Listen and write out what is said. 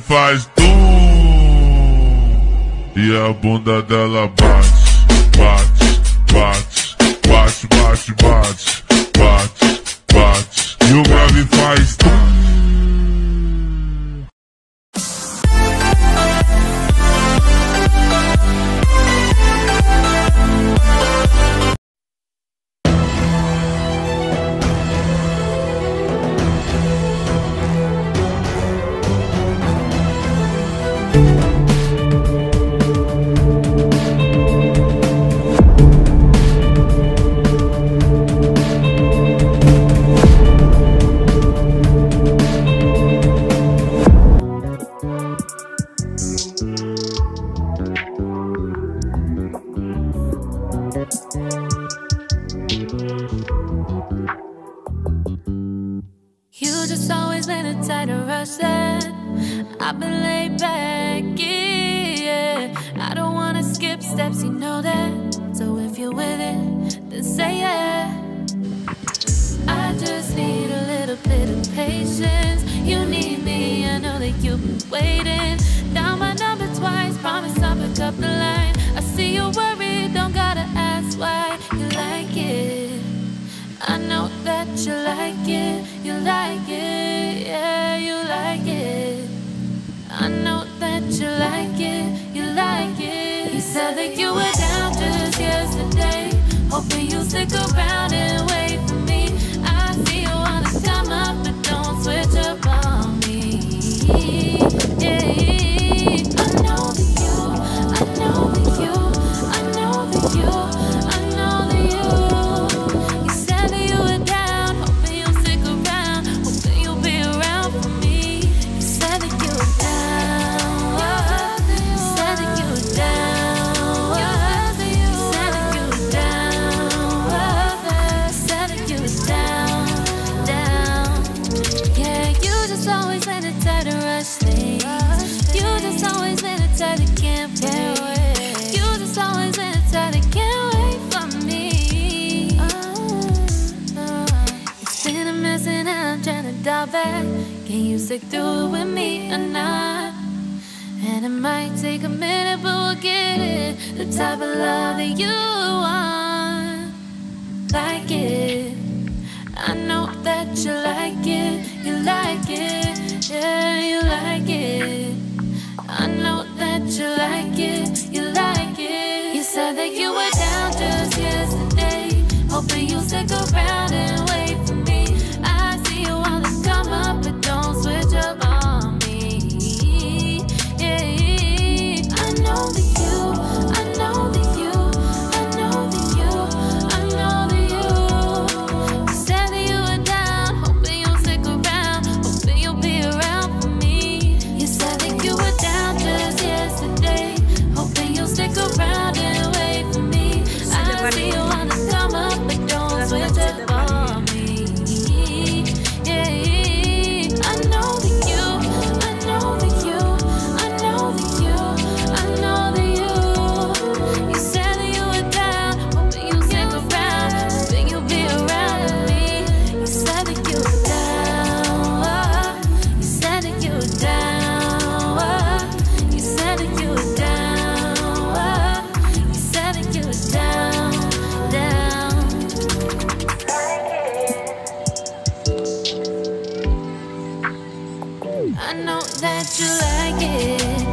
Faz tum e a bunda dela bate, bate, bate, bate, bate, bate, bate, bate. E o grave faz Just always been a tighter rush that I've been laid back, yeah. I don't wanna skip steps, you know that. So if you're with it, then say yeah. I just need a little bit of patience. You need me, I know that you've been waiting. Down my number twice, promise I'll pick up the line. I see you're worried, don't gotta ask why you like it. I know that you like it, you like it, hoping you'll stick around and wait Can you stick through it with me or not? And it might take a minute, but we'll get it. The type of love that you want, like it. I know that you like it, you like it, yeah, you I know that you like it.